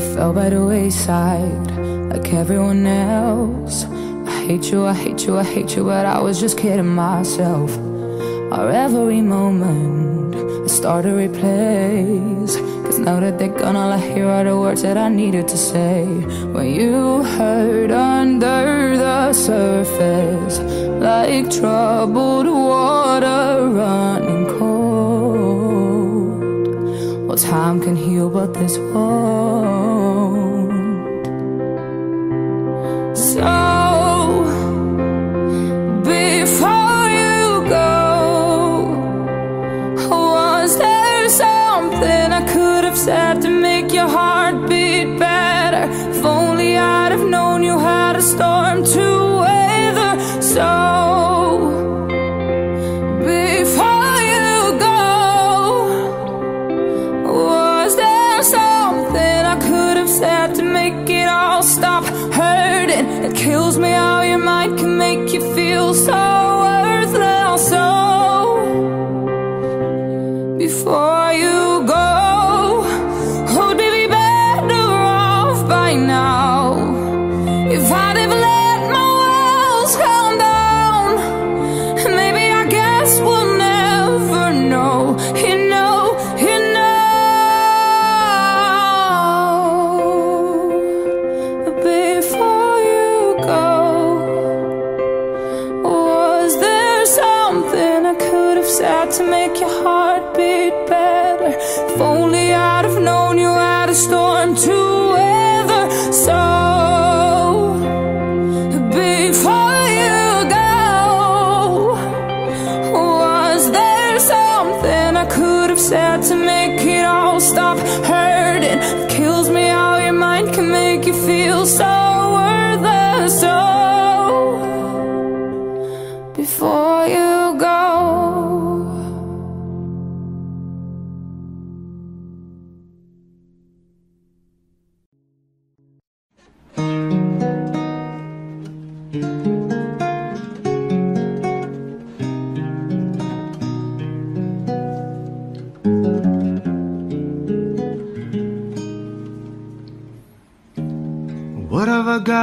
Fell by the wayside like everyone else. I hate you, I hate you, I hate you, but I was just kidding myself. Our every moment I start to replace. Cause now that they're gone, all I hear are the words that I needed to say. When you hurt under the surface, like troubled water running cold. Well, time can heal, but this won't. Storm to weather. So, before you go, was there something I could have said to make it all stop hurting? It kills me how your mind can make you feel so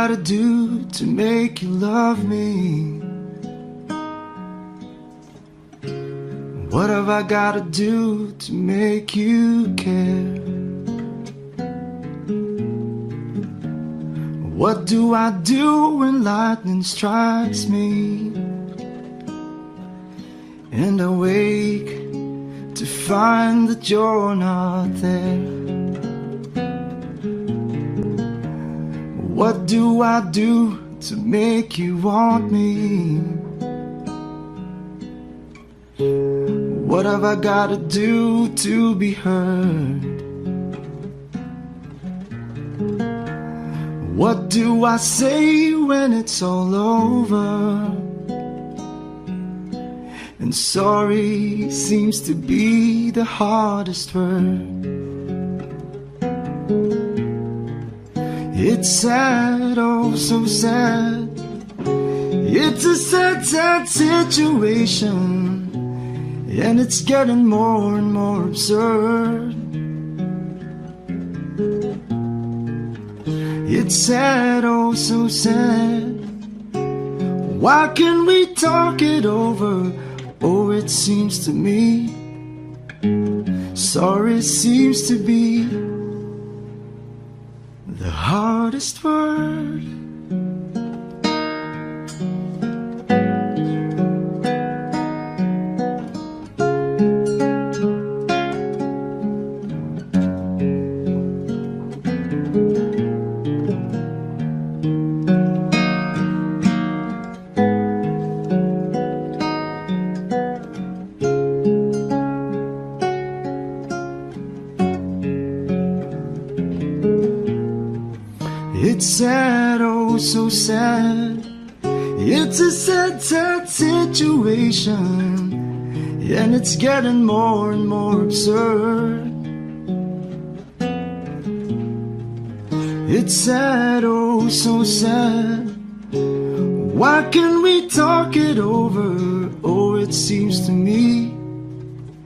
gotta do to make you love me? What have I gotta do to make you care? What do I do when lightning strikes me? And I wake to find that you're not there. What do I do to make you want me? What have I gotta do to be heard? What do I say when it's all over? And sorry seems to be the hardest word. It's sad, oh so sad. It's a sad, sad situation. And it's getting more and more absurd. It's sad, oh so sad. Why can't we talk it over? Oh, it seems to me. Sorry seems to be the hardest word. So sad. It's a sad, sad situation. And it's getting more and more absurd. It's sad, oh so sad. Why can't we talk it over? Oh, it seems to me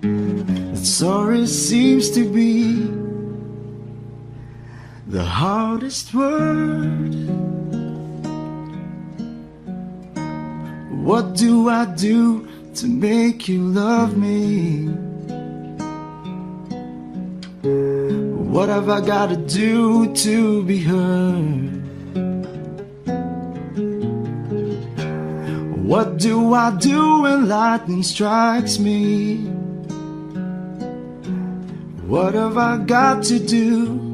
that sorry seems to be the hardest word. What do I do to make you love me? What have I gotta do to be heard? What do I do when lightning strikes me? What have I got to do?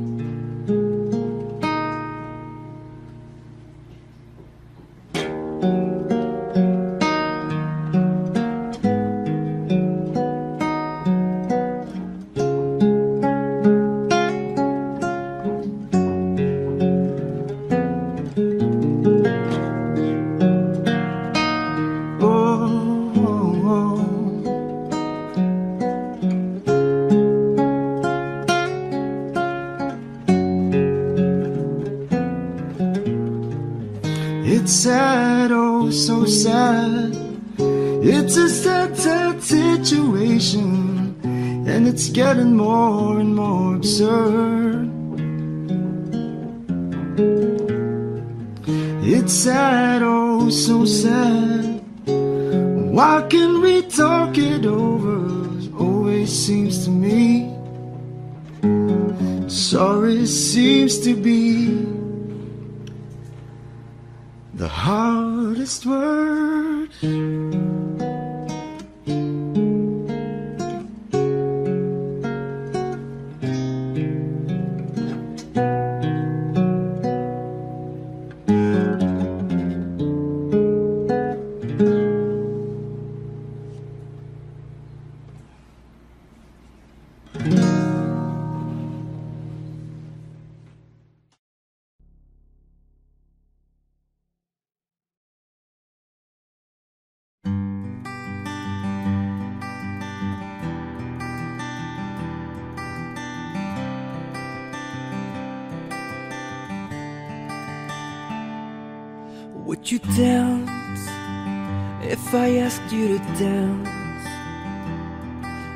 Asked you to dance?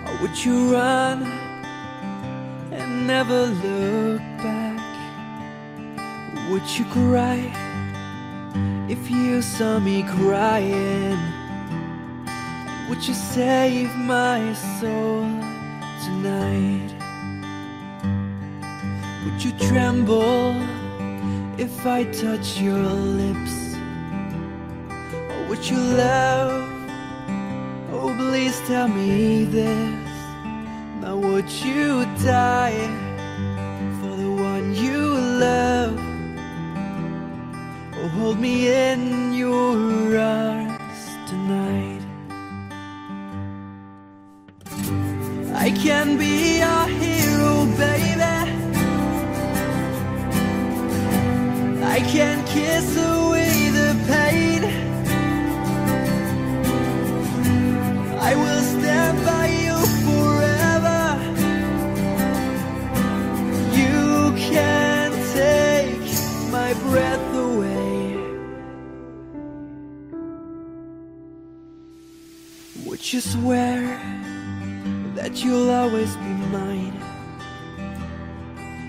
Or would you run and never look back? Would you cry if you saw me crying? Would you save my soul tonight? Would you tremble if I touch your lips? Or would you love? Tell me this. Now, would you die for the one you love? Oh, hold me in your arms tonight. I can be a hero, baby. I can kiss away you swear that you'll always be mine?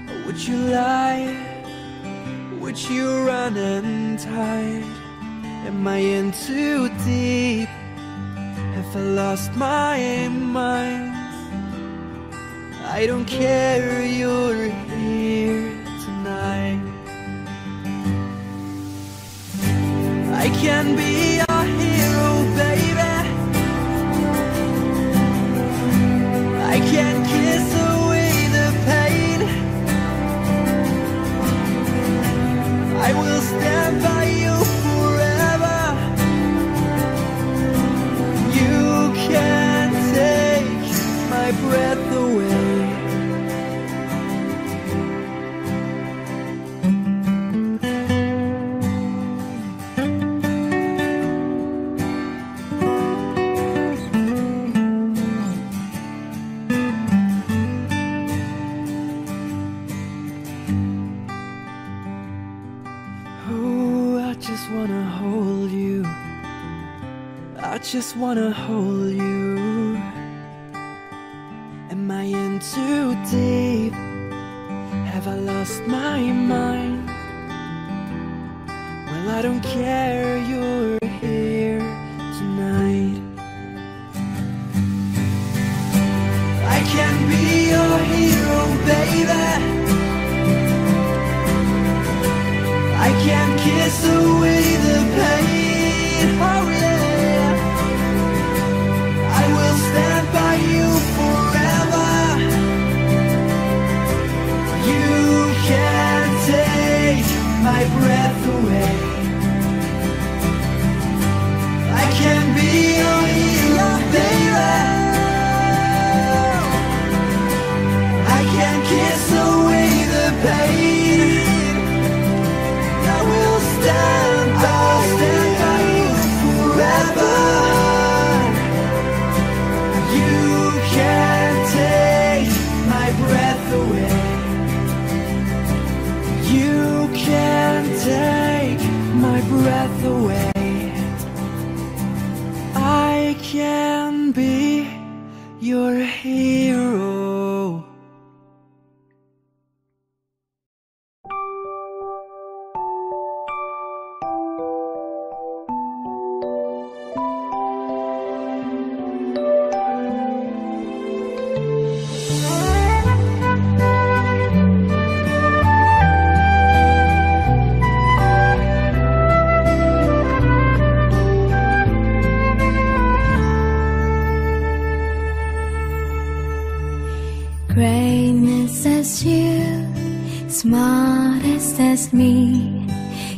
Or would you lie? Would you run and hide? Am I in too deep? Have I lost my mind? I don't care, you're here tonight. I can be wanna hold you.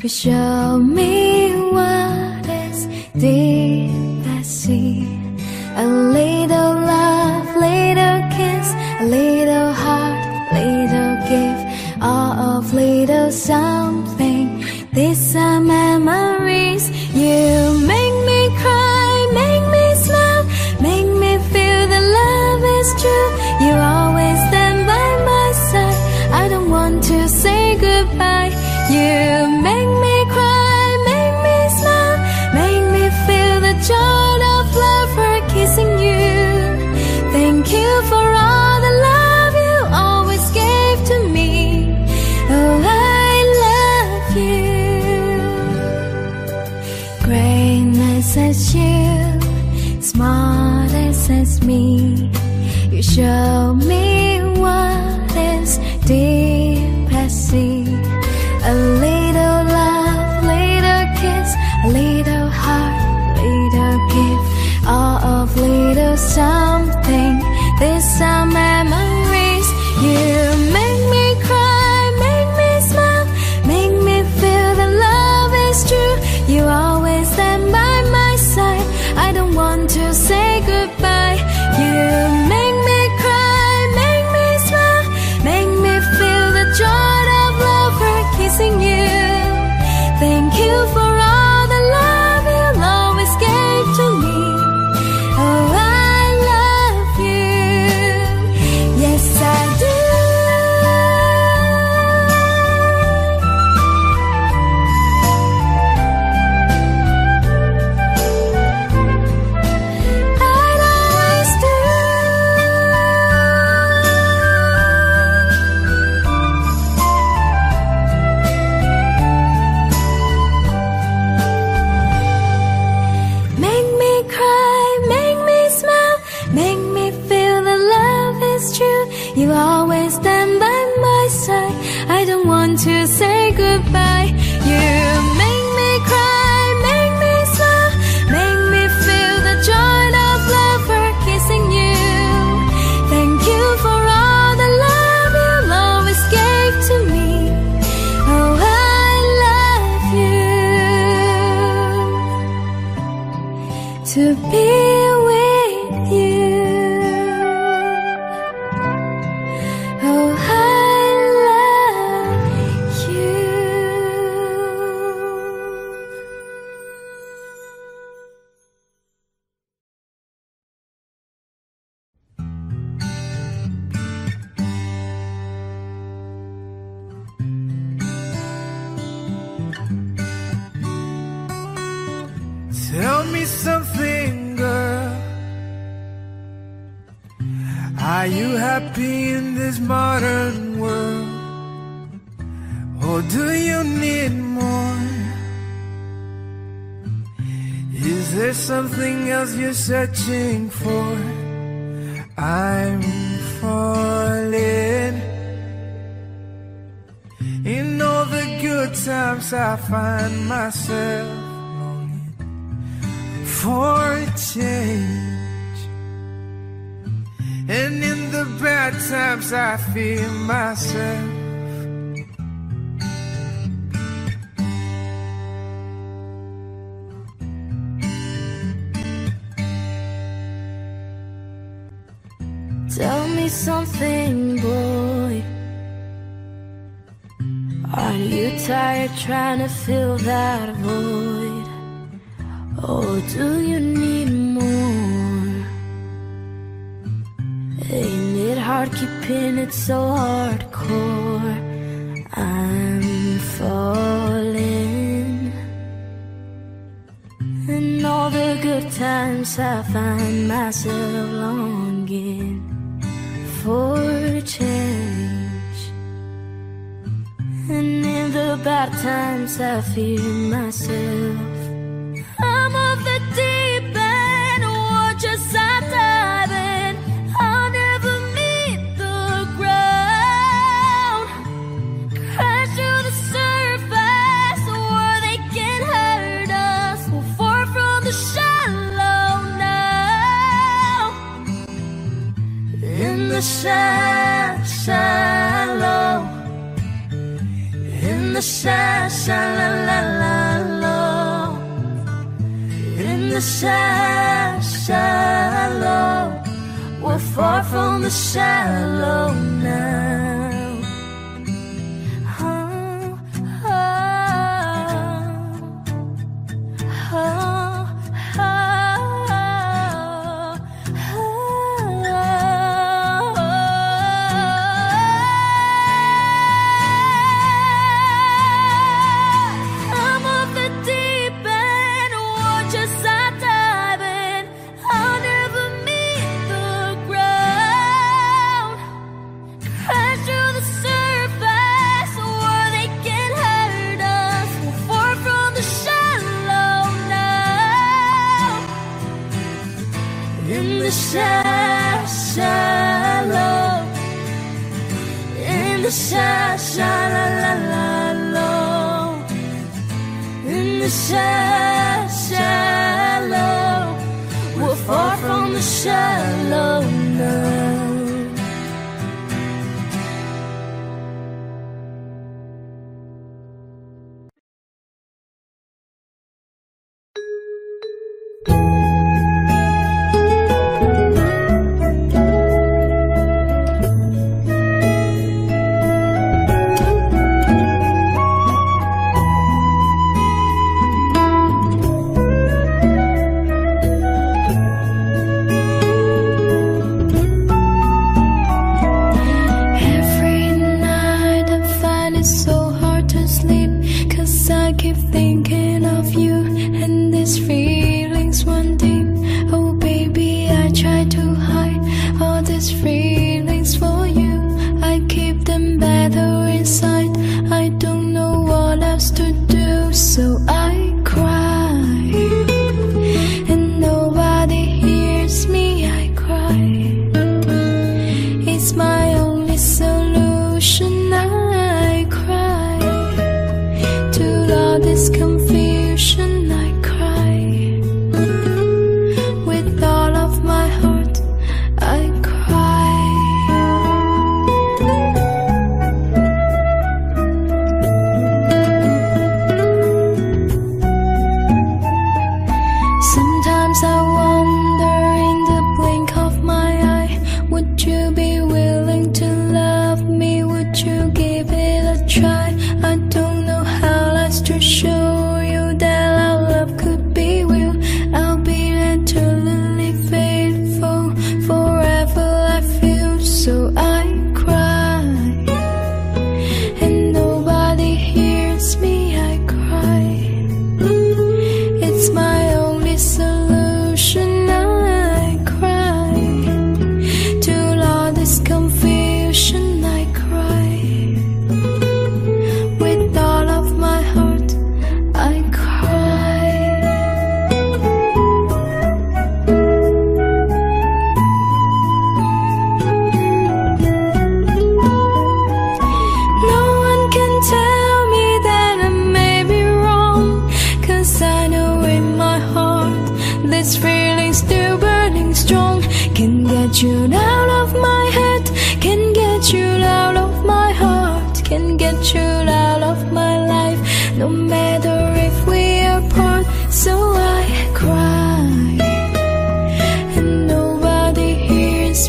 Show me what is deep searching for? I'm falling. In all the good times, I find myself longing for a change. And in the bad times, I feel myself. Something, boy. Are you tired trying to fill that void? Or do you need more? Ain't it hard keeping it so hardcore? I'm falling. In all the good times, I find myself longing for change. And in the bad times, I feel myself. In the sha- shallow. In the sha- shallow. In the sha- shallow. We're far from the shallow now. Sha- shallow. In the sha- shallow. We're far from the shallow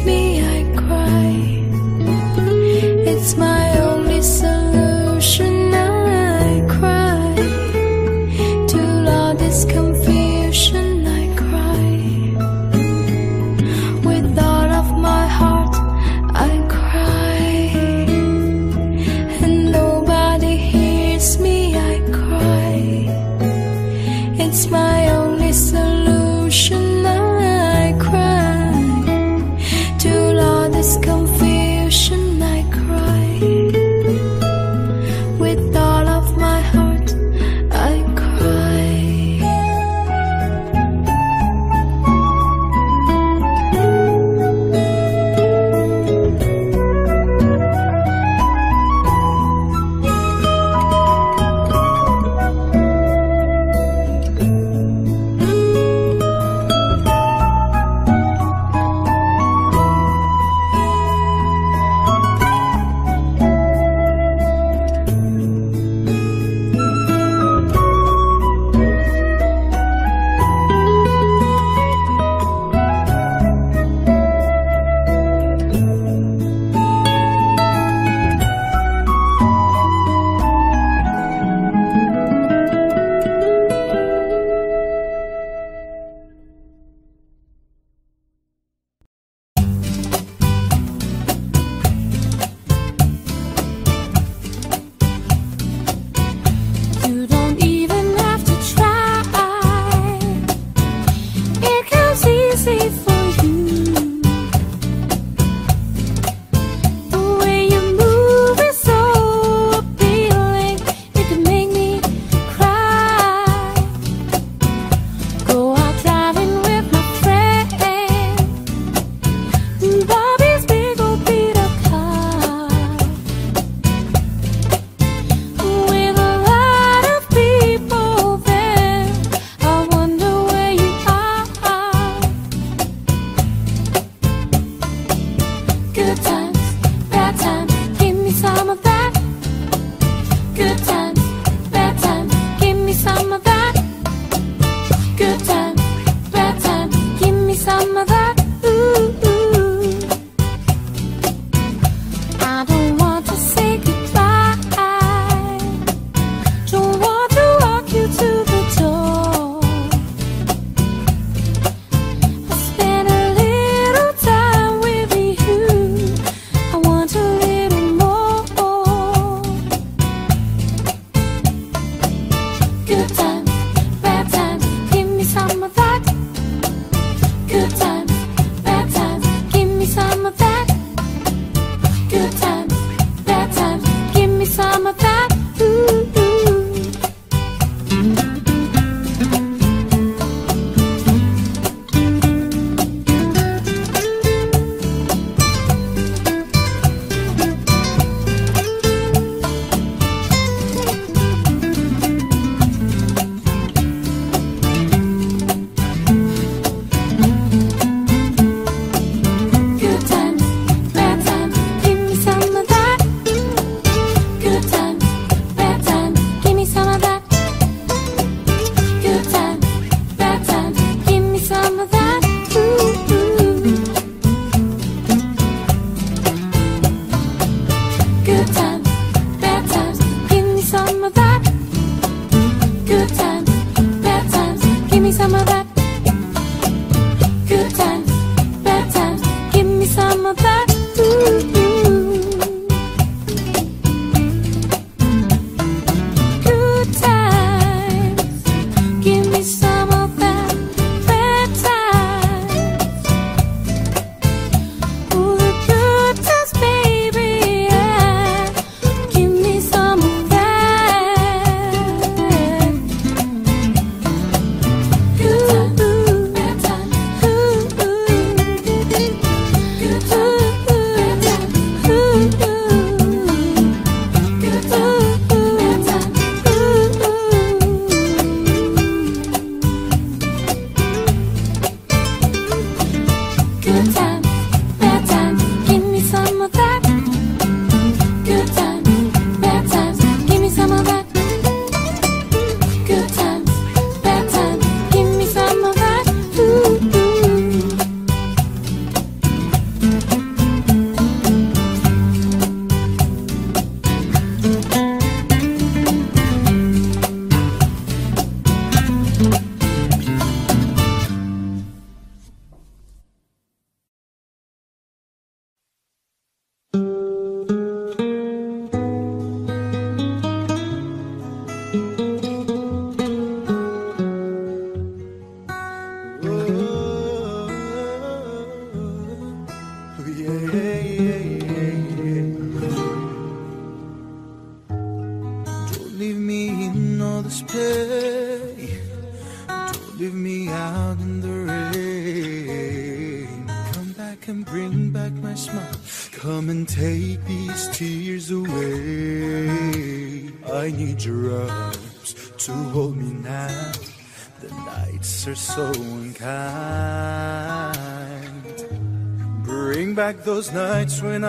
me. I cry. It's my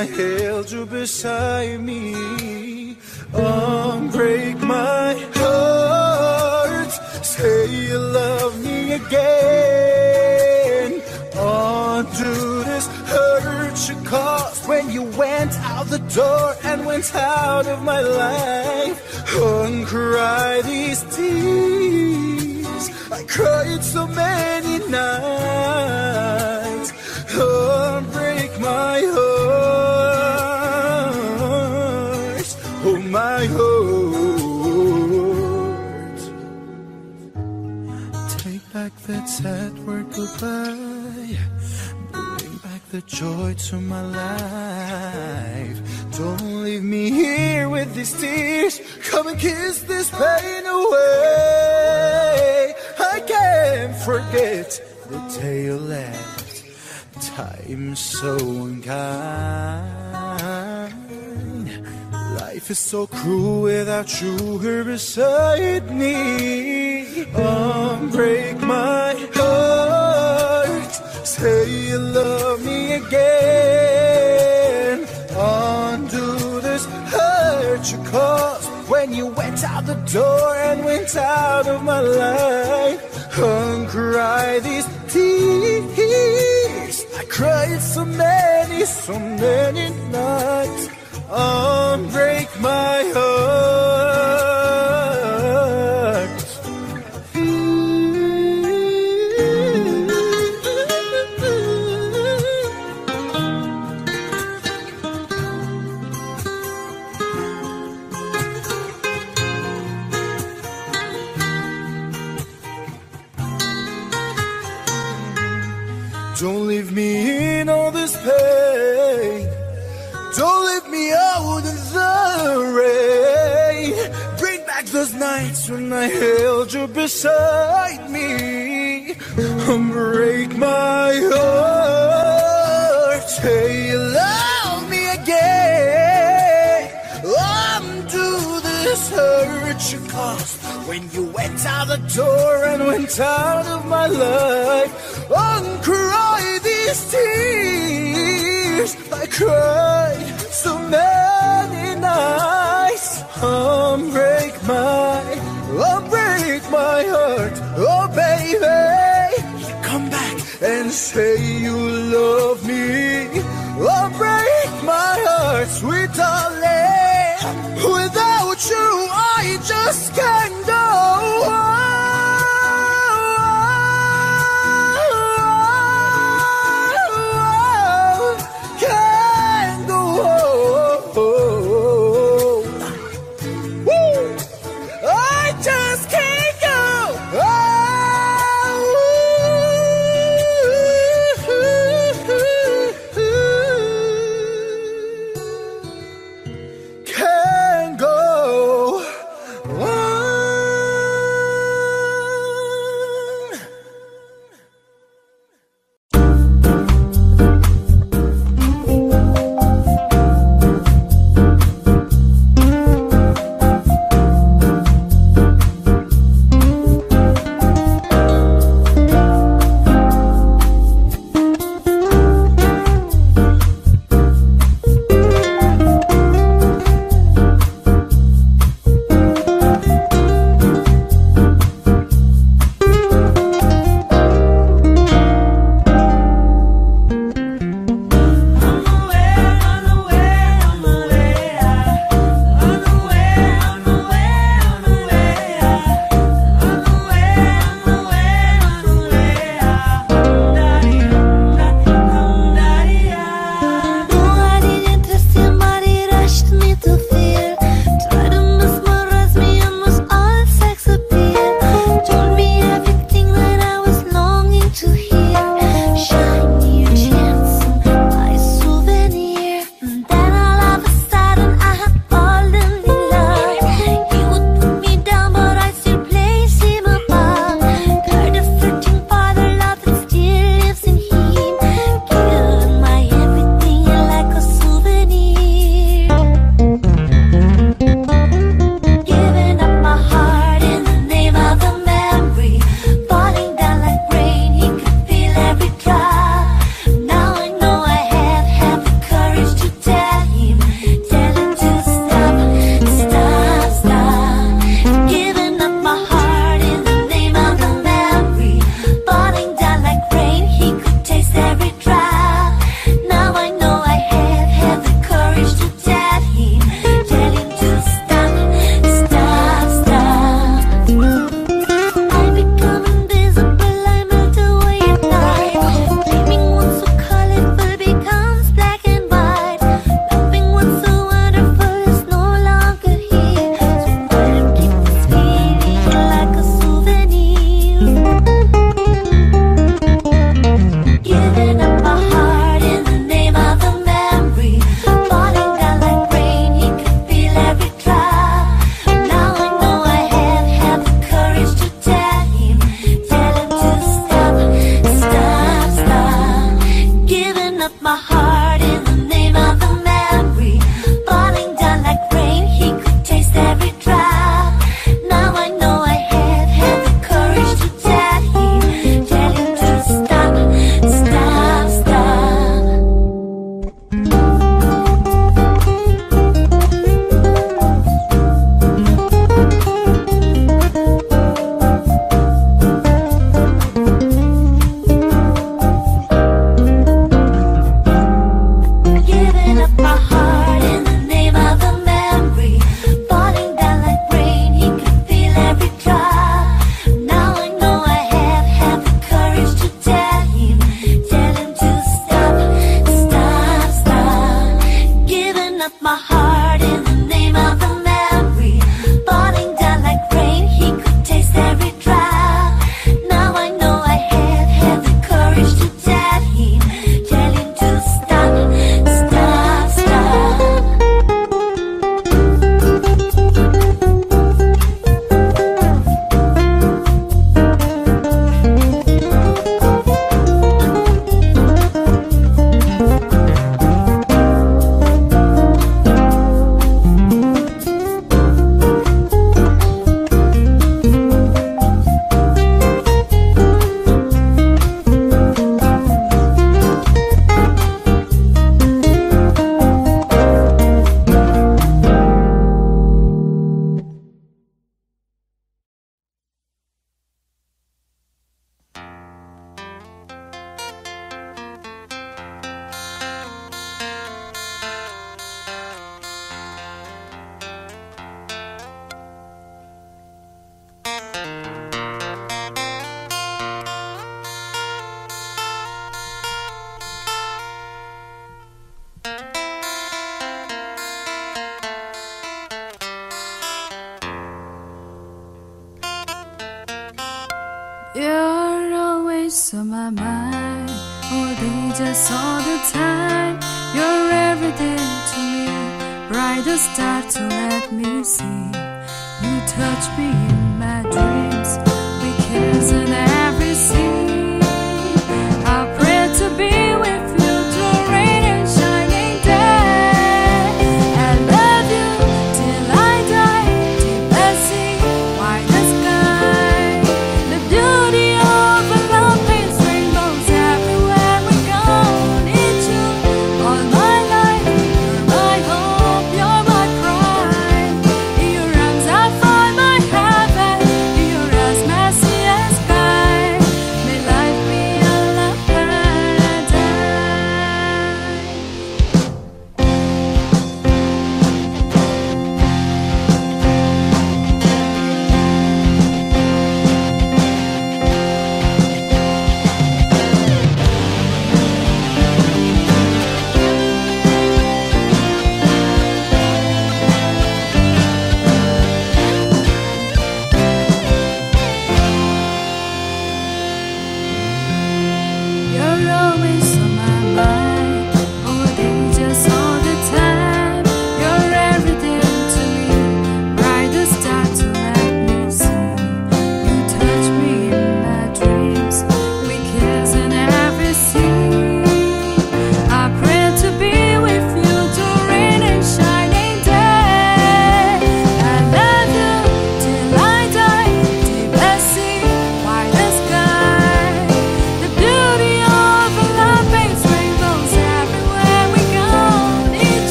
nights when forget the you left. Time so unkind. Life is so cruel without you here beside me. Unbreak my heart. Say you love me again. Undo this hurt you caused when you went out the door and went out of my life. Uncry these tears. I cried so many, so many nights. Oh, Unbreak my heart. Those nights when I held you beside me. Break my heart. Say you love me again. Undo this hurt you caused when you went out the door and went out of my life. Uncry these tears. I cried so many nights. Unbreak my, unbreak my heart. Oh, baby. Come back and say you love me. Oh, unbreak my heart, sweet darling. Without you, I just can't go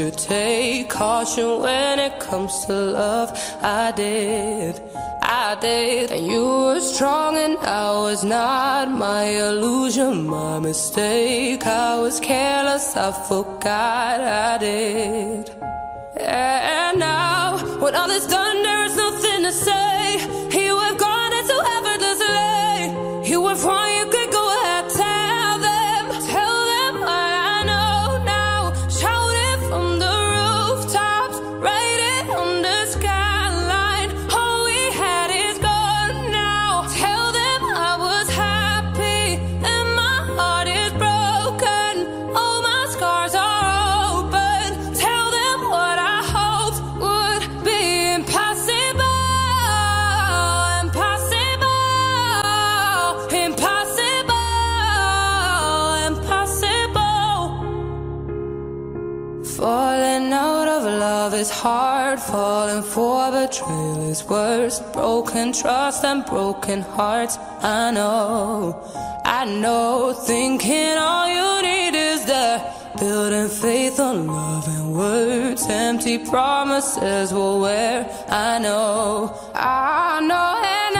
should take caution when it comes to love. I did, I did. And you were strong and I was not. My illusion, my mistake. I was careless, I forgot I did. And now, when all is done, there is nothing to say. You have gone into effortlessly. You were wrong. falling for betrayal is worse. Broken trust and broken hearts. I know, I know. Thinking all you need is that. Building faith on love and words. Empty promises will wear. I know, I know, and now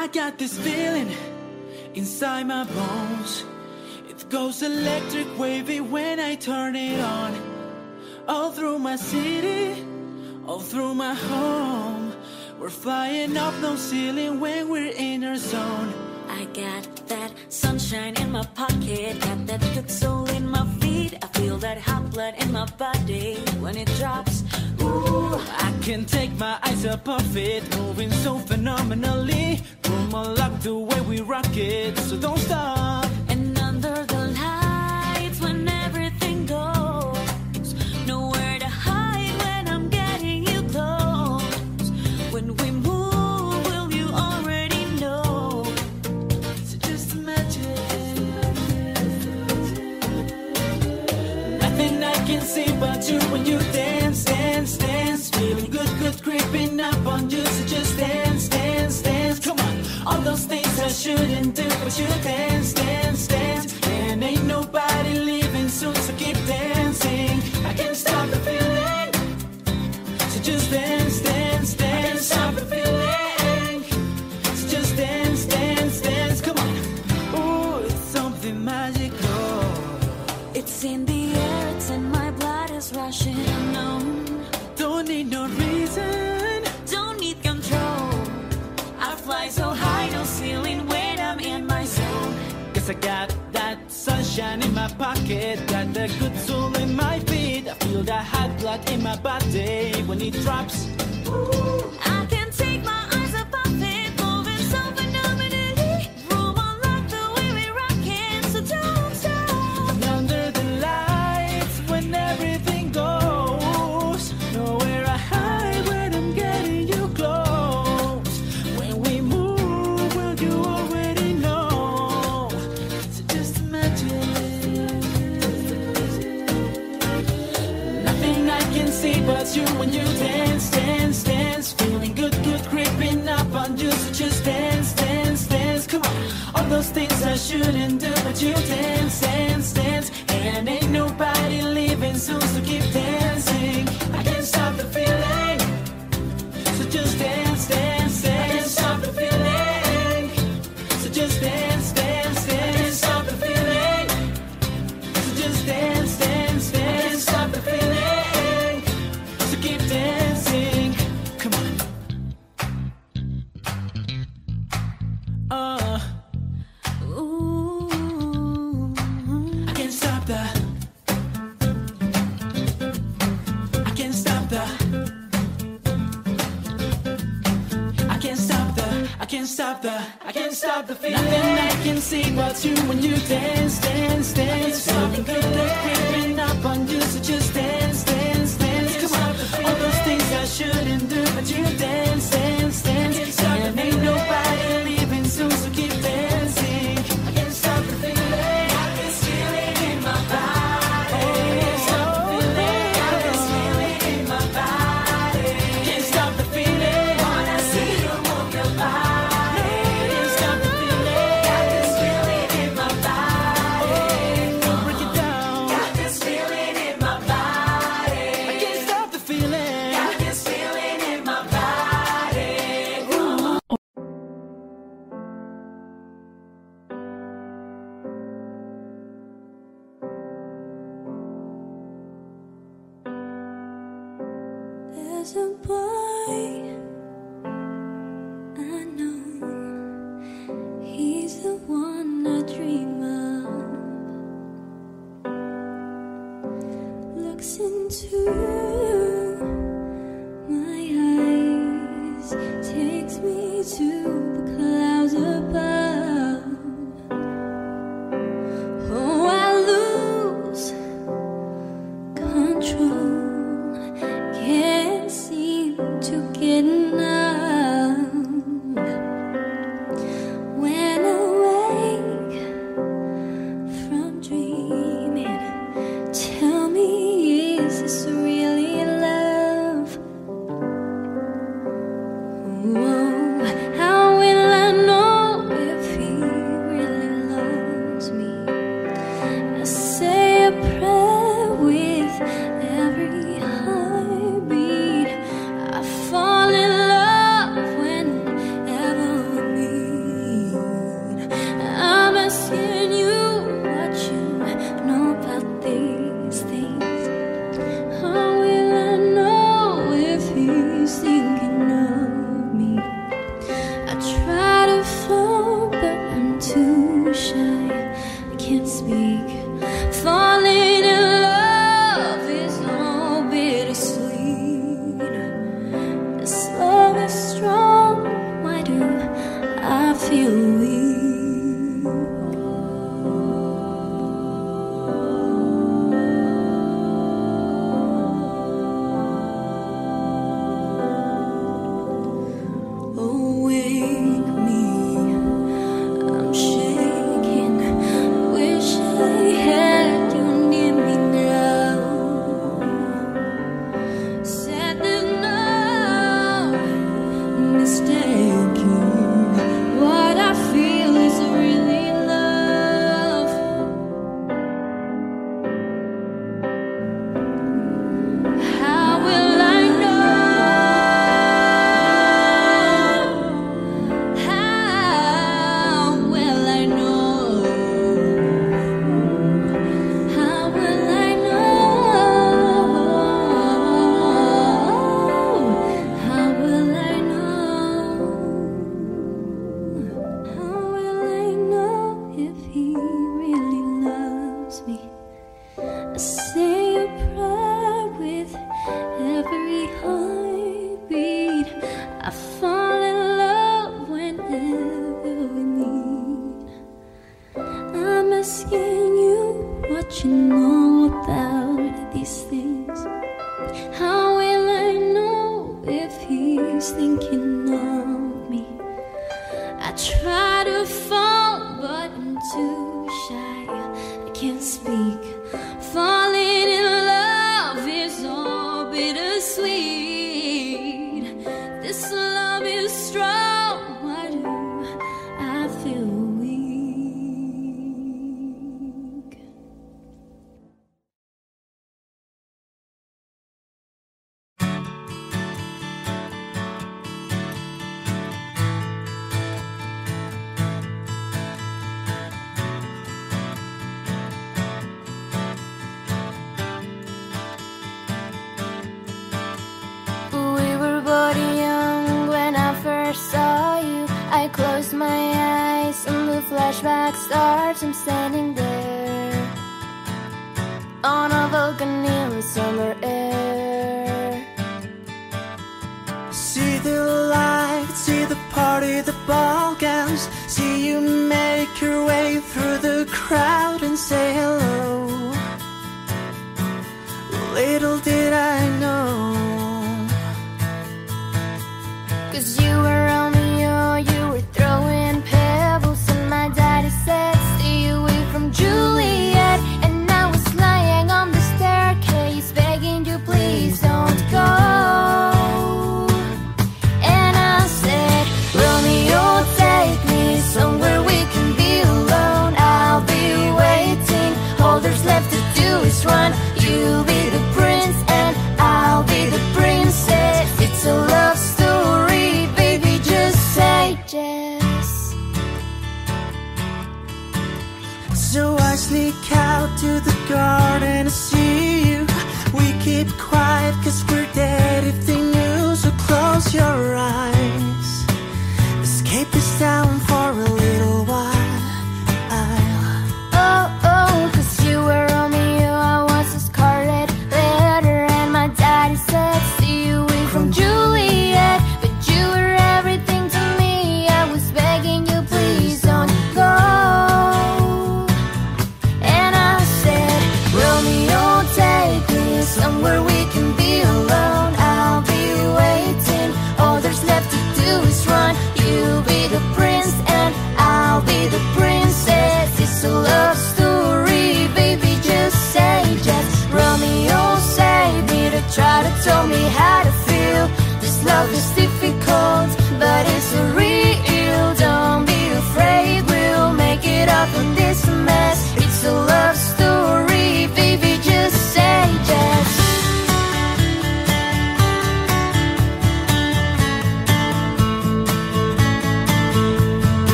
I got this feeling inside my bones. It goes electric wavy when I turn it on. All through my city, all through my home. We're flying up no ceiling when we're in our zone. I got that sunshine in my pocket, got that good soul in my feet. I feel that hot blood in my body when it drops. Ooh, I can take my eyes up off it, moving so phenomenally. Come on, lock the way we rock it, so don't stop. when you dance, dance, dance. Feeling good, good, creeping up on you. So just dance, dance, dance. Come on. All those things I shouldn't do, but you dance. I got that sunshine in my pocket, got the good soul in my feet. I feel the hot blood in my body when it drops. Ooh, I can take my when you dance, dance, dance. Feeling good, good, creeping up on you. So just dance, dance, dance. Come on. All those things I shouldn't do, but you dance, dance, dance. And ain't nobody leaving soon, so keep dancing. I can't stop the feeling. So just dance.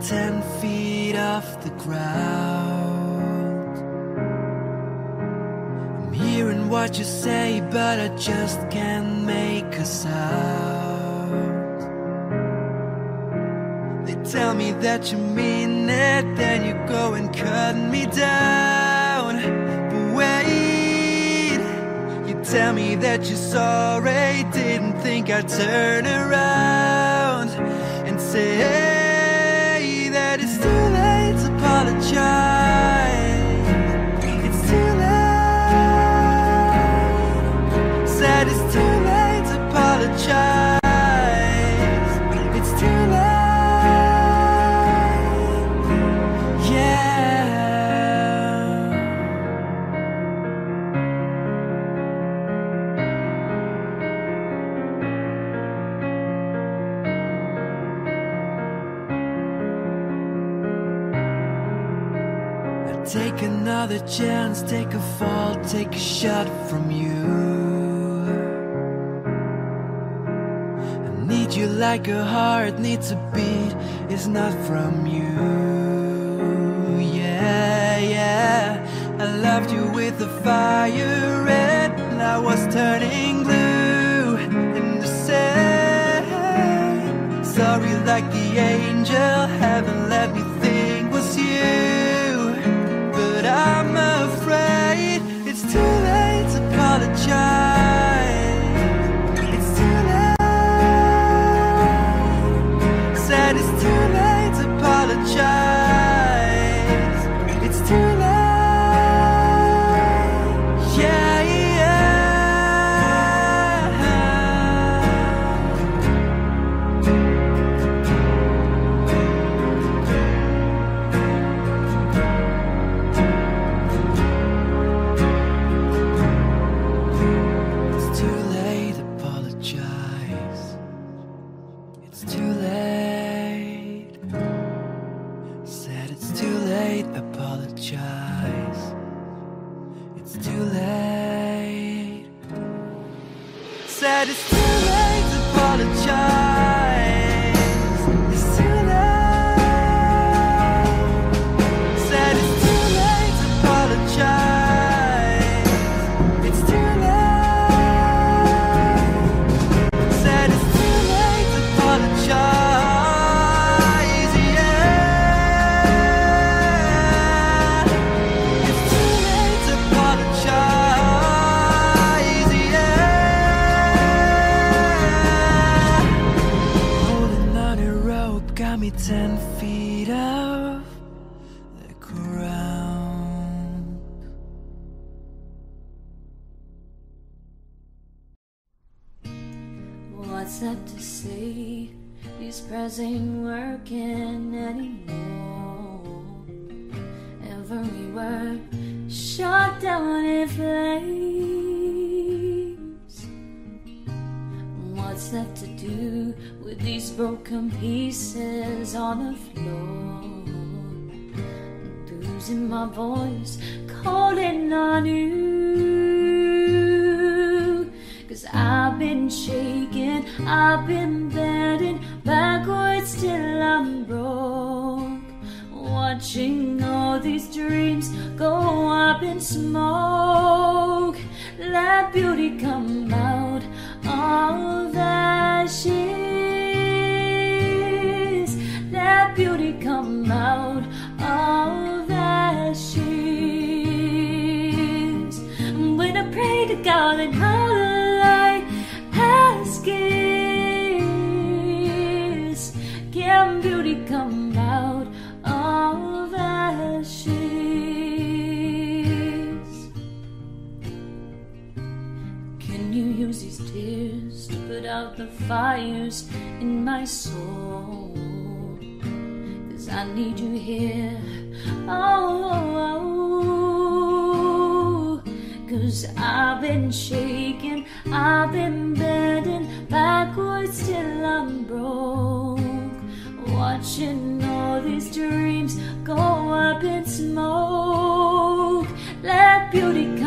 Ten feet off the ground. I'm hearing what you say, but I just can't make a sound. They tell me that you mean it, then you go and cut me down. But wait, you tell me that you're sorry, didn't think I'd turn around and say that apologize. Take a fall, take a shot from you. I need you like a heart needs a beat, it's not from you. Yeah, yeah. I loved you with the fire red, and I was turning blue. And the same. Sorry, like the angel, haven't let me apologize. You use these tears to put out the fires in my soul? Cause I need you here. Oh. Cause I've been shaking, I've been bending backwards till I'm broke. Watching all these dreams go up in smoke. Let beauty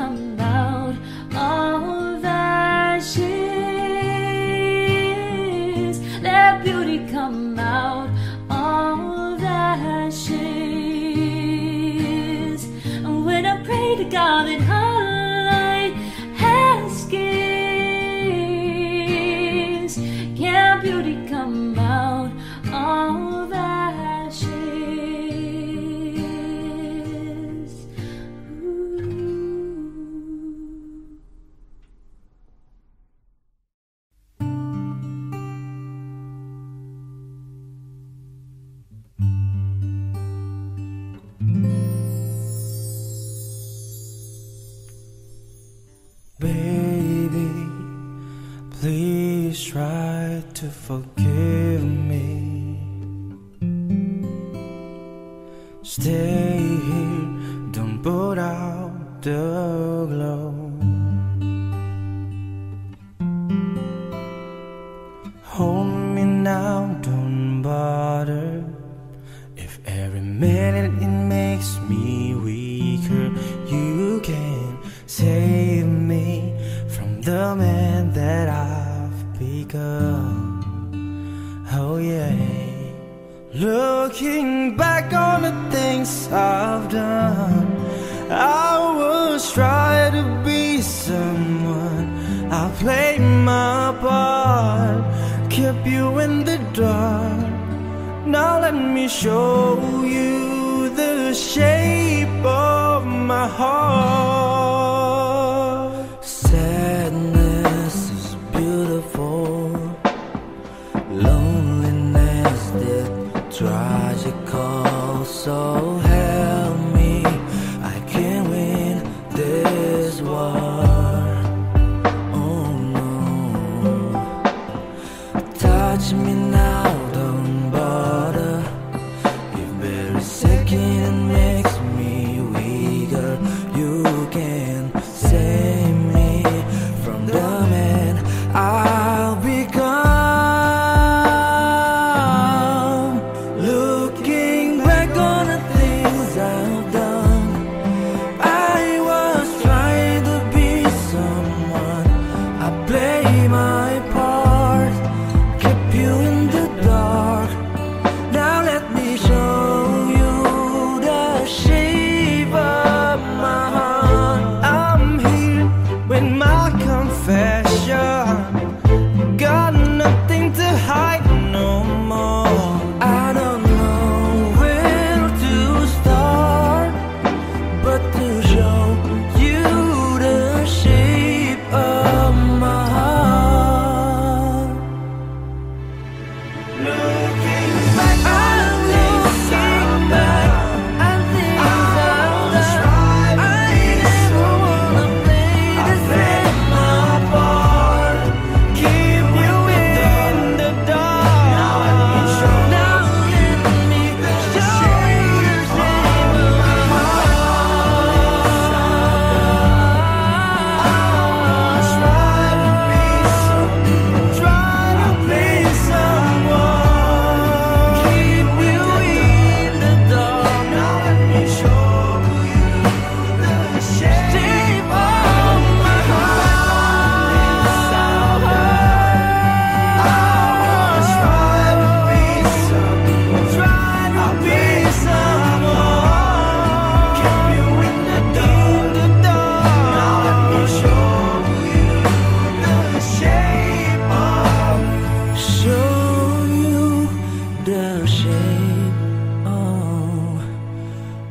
Oh,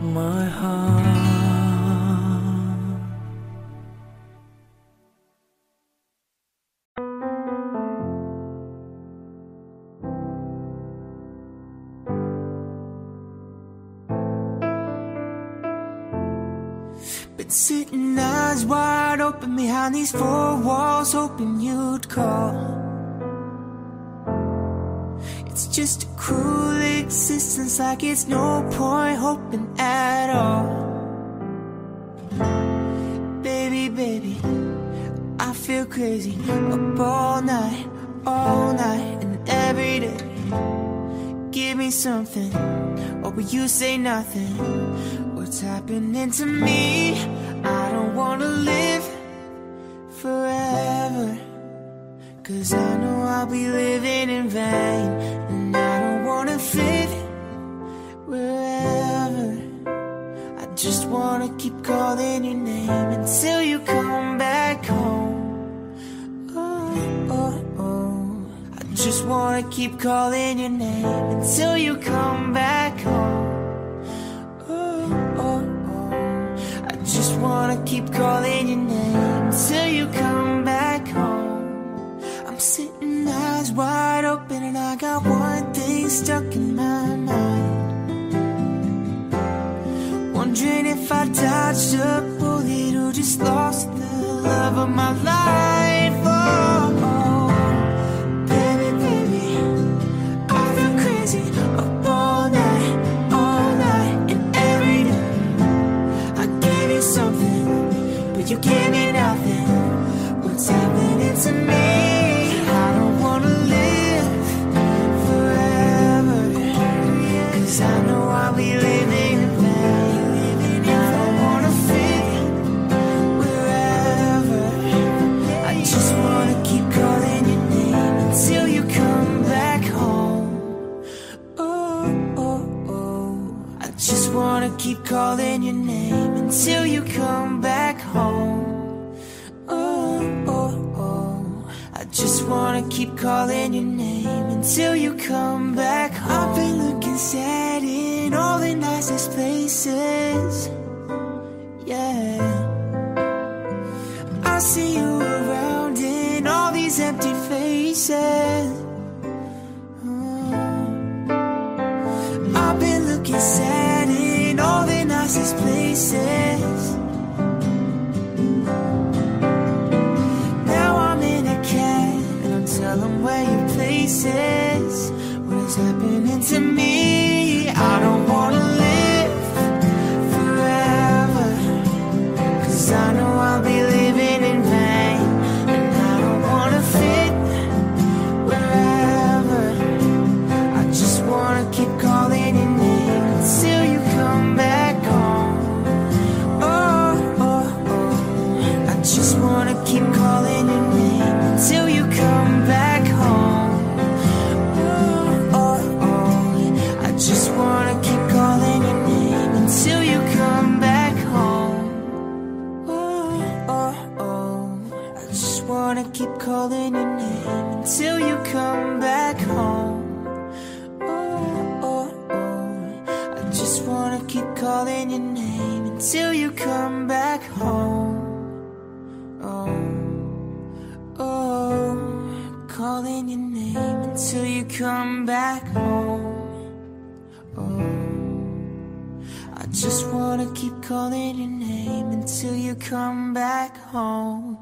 my heart. Been sitting eyes wide open behind these four walls, hoping you'd call. It's just a cruel existence Like it's no point hoping at all. Baby, baby I feel crazy Up all night, all night And every day. Give me something Or will you say nothing? What's happening to me? I don't wanna live forever. Cause I know I'll be living in vain. I don't wanna fit wherever. I just wanna keep calling your name until you come back home. Oh, oh, oh. I just wanna keep calling your name until you come back home. Oh, oh, oh. I just wanna keep calling your name until you come sitting eyes wide open and I got one thing stuck in my mind Wondering if I dodged a bullet or just lost the love of my life oh. Baby, baby, I feel crazy all night, all night and every day. I gave you something, but you gave me nothing What's happening to me? Keep calling your name until you come back home. Oh, oh, oh. I just wanna keep calling your name until you come back home. I've been looking sad in all the nicest places. Yeah. I see you around in all these empty faces. Places. Come back home. Oh, I just wanna keep calling your name until you come back home.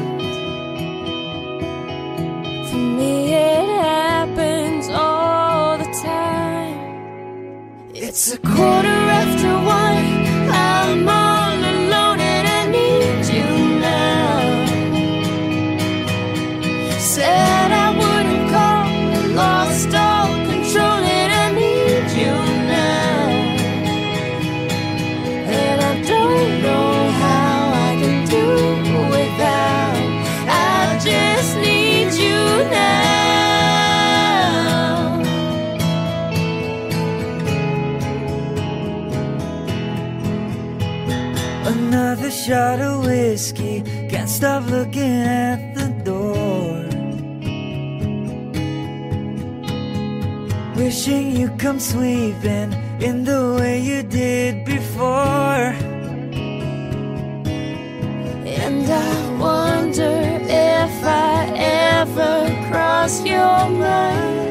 Quarter shot of whiskey, can't stop looking at the door. Wishing you come sweeping in the way you did before. And I wonder if I ever cross your mind.